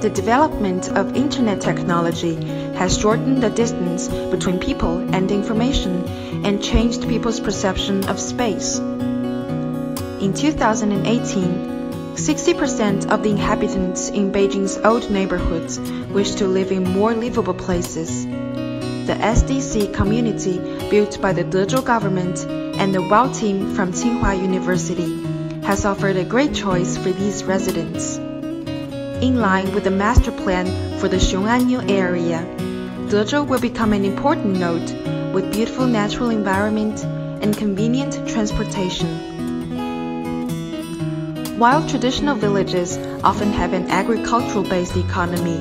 The development of internet technology has shortened the distance between people and information and changed people's perception of space. In 2018, 60% of the inhabitants in Beijing's old neighborhoods wish to live in more livable places. The SDC community built by the Dezhou government and the WHAO team from Tsinghua University has offered a great choice for these residents. In line with the master plan for the Xiong'an New area, Dezhou will become an important node with beautiful natural environment and convenient transportation. While traditional villages often have an agricultural-based economy,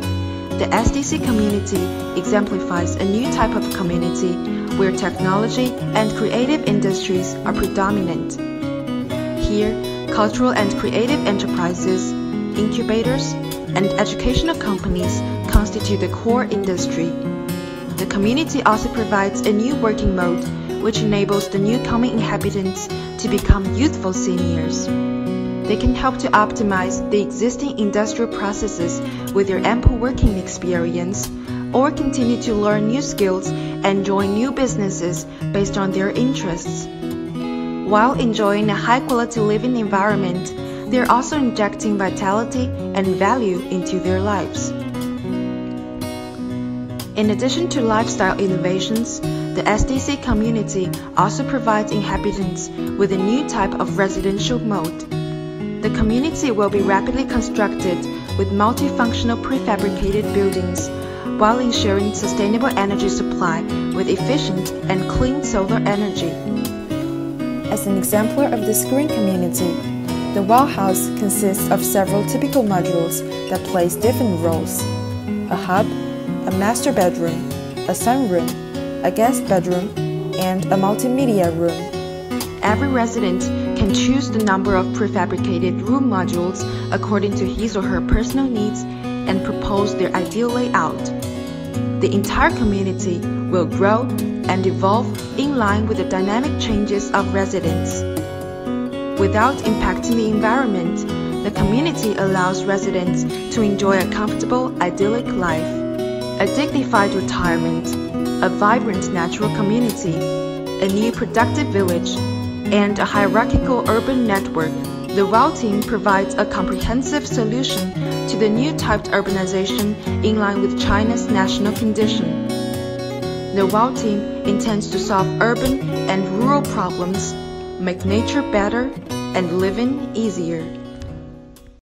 the SDC community exemplifies a new type of community where technology and creative industries are predominant. Here, cultural and creative enterprises, incubators, and educational companies constitute the core industry. The community also provides a new working mode which enables the newcoming inhabitants to become youthful seniors. They can help to optimize the existing industrial processes with their ample working experience or continue to learn new skills and join new businesses based on their interests. While enjoying a high quality living environment, they're also injecting vitality and value into their lives. In addition to lifestyle innovations, the SDC community also provides inhabitants with a new type of residential mode. The community will be rapidly constructed with multifunctional prefabricated buildings while ensuring sustainable energy supply with efficient and clean solar energy. As an exemplar of this green community, the WHAO House consists of several typical modules that plays different roles. A hub, a master bedroom, a sunroom, a guest bedroom, and a multimedia room. Every resident can choose the number of prefabricated room modules according to his or her personal needs and propose their ideal layout. The entire community will grow and evolve in line with the dynamic changes of residents. Without impacting the environment, the community allows residents to enjoy a comfortable, idyllic life, a dignified retirement, a vibrant natural community, a new productive village, and a hierarchical urban network. The WHAO team provides a comprehensive solution to the new typed urbanization in line with China's national condition. The WHAO team intends to solve urban and rural problems make nature better, and living easier.